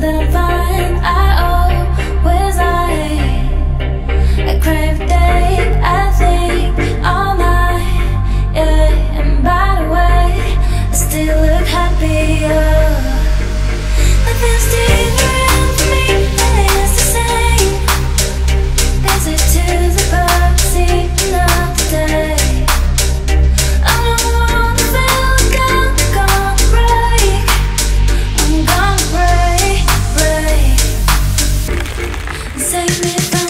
that I'm fine. I always lie. I. I think. Yeah, and by the way, I still look happy. Nothing's. make me